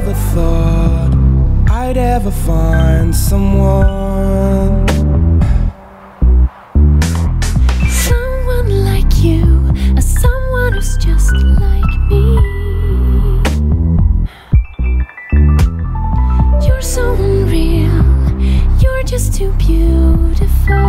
never thought I'd ever find someone. Someone like you, a someone who's just like me. You're so unreal, you're just too beautiful.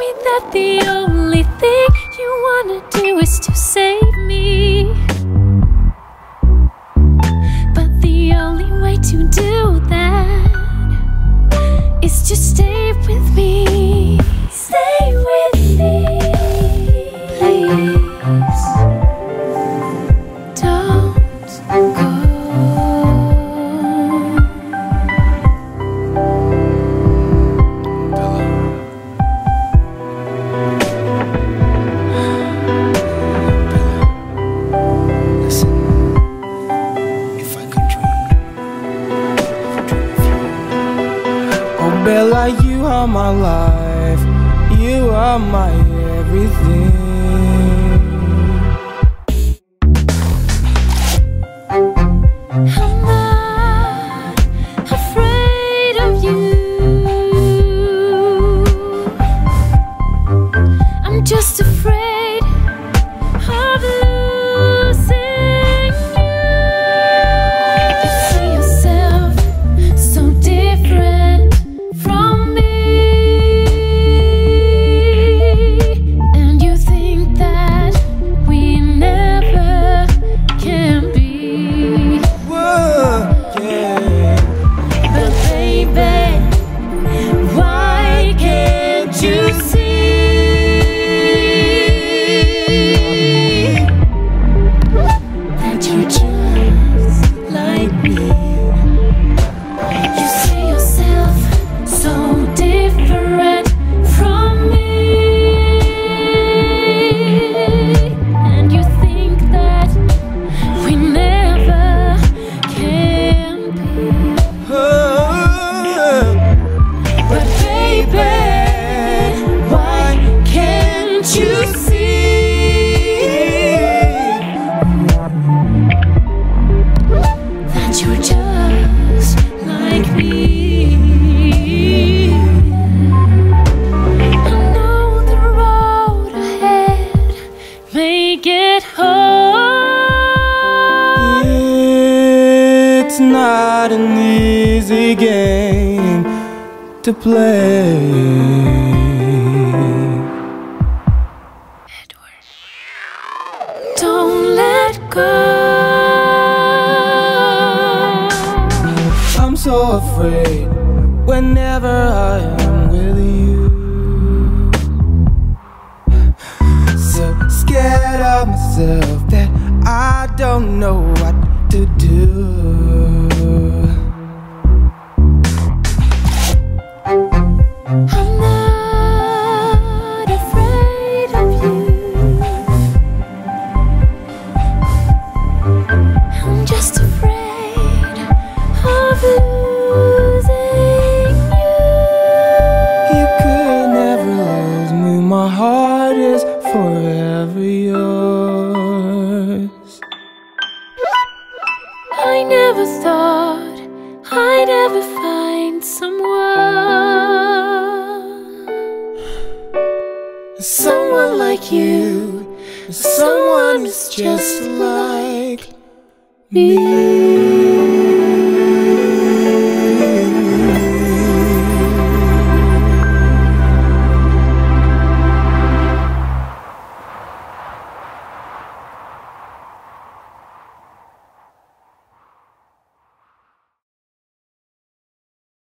Me that the only thing you wanna do is to save me. But the only way to do that Bella, you are my life. You are my everything. I'm not afraid of you. I'm just afraid not an easy game to play. Don't let go. I'm so afraid whenever I am with you. So scared of myself that I don't know what to do. My heart is forever yours. I never thought I'd ever find someone. Someone like you, someone who's just like me.